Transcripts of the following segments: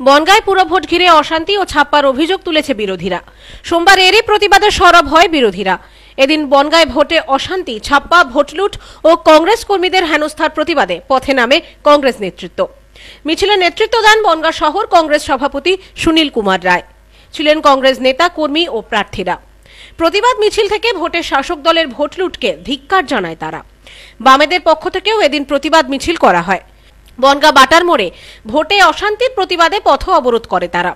বনগায় পুরো ভোট ঘিরে অশান্তি ও ছাপ্পার অভিযোগ তুলেছে বিরোধীরা। সোমবার এরই প্রতিবাদে সরব হয় বিরোধীরা। এদিন বনগায় ভোটে অশান্তি, ছাপ্পা, ভোটলুট ও কংগ্রেস কর্মীদের হেনস্থার প্রতিবাদে পথে নামে কংগ্রেস নেতৃত্ব। মিছিলে নেতৃত্ব দেন বনগাঁ শহর কংগ্রেস সভাপতি সুনীল কুমার রায়। ছিলেন কংগ্রেস নেতা, কর্মী ও প্রার্থীরা। প্রতিবাদ মিছিল থেকে ভোটের শাসক দলের ভোট লুটকে ধিক্কার জানায় তারা। বামেদের পক্ষ থেকেও এদিন প্রতিবাদ মিছিল করা হয়। বনগা বাটার মোড়ে ভোটে অশান্তির প্রতিবাদে পথ অবরোধ করে তারা।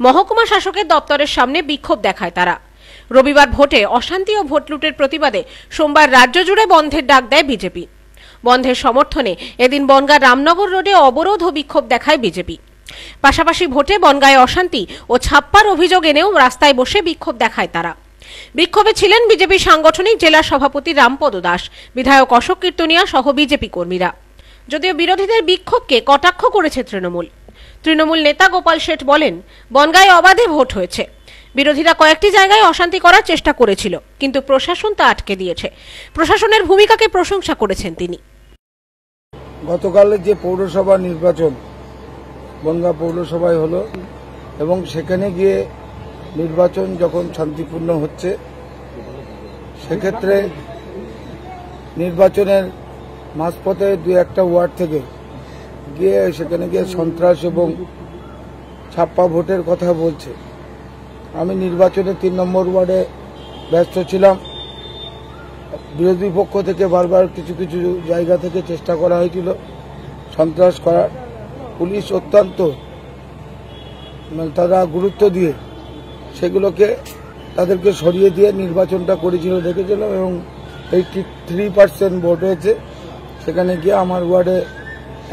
মহকুমা শাসকের দপ্তরের সামনে বিক্ষোভ দেখায় তারা। রবিবার ভোটে অশান্তি ও ভোট লুটের প্রতিবাদে সোমবার রাজ্য জুড়ে বন্ধের ডাক দেয় বিজেপি। বন্ধের সমর্থনে এদিন বনগাঁ রামনগর রোডে অবরোধ ও বিক্ষোভ দেখায় বিজেপি। পাশাপাশি ভোটে বনগায় অশান্তি ও ছাপ্পার অভিযোগ এনেও রাস্তায় বসে বিক্ষোভ দেখায় তারা। বিক্ষোভে ছিলেন বিজেপি সাংগঠনিক জেলা সভাপতি রামপদ দাস, বিধায়ক অশোক কীর্তনিয়া সহ বিজেপি কর্মীরা। যদিও বিরোধীদের বিক্ষোভকে কটাক্ষ করেছে তৃণমূল। তৃণমূল নেতা গোপাল শেঠ বলেন, বনগায় অবাধে ভোট হয়েছে। বিরোধীরা কয়েকটি জায়গায় অশান্তি করার চেষ্টা করেছিল, কিন্তু প্রশাসন তা আটকে দিয়েছে। প্রশাসনের ভূমিকাকে প্রশংসা করেছেন তিনি। গতকালের যে পৌরসভা নির্বাচন, বনগা পৌরসভায় হলো, এবং সেখানে গিয়ে নির্বাচন যখন শান্তিপূর্ণ হচ্ছে, সেক্ষেত্রে নির্বাচনের মাঝপথে দু একটা ওয়ার্ড থেকে গিয়ে সেখানে গিয়ে সন্ত্রাস এবং ছাপ্পা ভোটের কথা বলছে। আমি নির্বাচনে তিন নম্বর ওয়ার্ডে ব্যস্ত ছিলাম। বিরোধী পক্ষ থেকে বারবার কিছু কিছু জায়গা থেকে চেষ্টা করা হয়েছিল সন্ত্রাস করার। পুলিশ অত্যন্ত তারা গুরুত্ব দিয়ে সেগুলোকে তাদেরকে সরিয়ে দিয়ে নির্বাচনটা করেছিল, দেখেছিলাম এবং এইটি থ্রি পার্সেন্ট ভোট হয়েছে। সেখানে গিয়ে আমার ওয়ার্ডে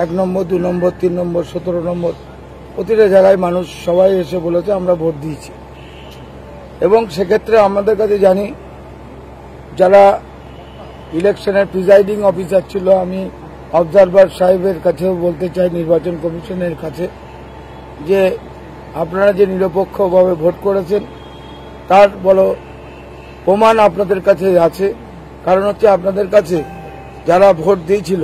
এক নম্বর, দু নম্বর, তিন নম্বর, সতেরো নম্বর, প্রতিটা জায়গায় মানুষ সবাই এসে বলেছে, আমরা ভোট দিয়েছি। এবং সেক্ষেত্রে আমাদের কাছে জানি, যারা ইলেকশনের প্রিজাইডিং অফিসার ছিল, আমি অবজারভার সাহেবের কাছেও বলতে চাই, নির্বাচন কমিশনের কাছে, যে আপনারা যে নিরপেক্ষভাবে ভোট করেছেন, তার বড় প্রমাণ আপনাদের কাছে আছে। কারণ হচ্ছে আপনাদের কাছে যারা ভোট দিয়েছিল,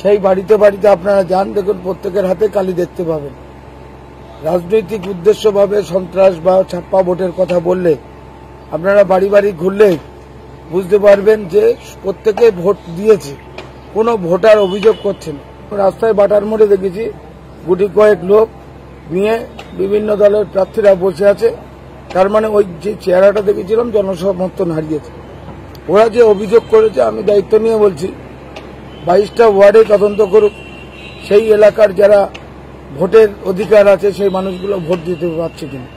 সেই বাড়িতে বাড়িতে আপনারা যান, দেখুন প্রত্যেকের হাতে কালি দেখতে পাবেন। রাজনৈতিক উদ্দেশ্যভাবে সন্ত্রাস বা ছাপ্পা ভোটের কথা বললে, আপনারা বাড়ি বাড়ি ঘুরলে বুঝতে পারবেন যে প্রত্যেকে ভোট দিয়েছে, কোনো ভোটার অভিযোগ করছে না। রাস্তায় বাটার মোড়ে দেখেছি, গুটি কয়েক লোক নিয়ে বিভিন্ন দলের প্রার্থীরা বসে আছে, তার মানে ওই যে চেহারাটা দেখেছিলাম, জনসমর্থন হারিয়েছে। ওরা যে অভিযোগ করেছে, আমি দায়িত্ব নিয়ে বলছি। বাইশটা ওয়ার্ডে তদন্ত করুক। সেই এলাকার যারা ভোটের অধিকার আছে, সেই মানুষগুলো ভোট দিতে পারছে কিনা।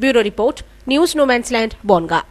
Bureau report, news no man's land, Bongaon.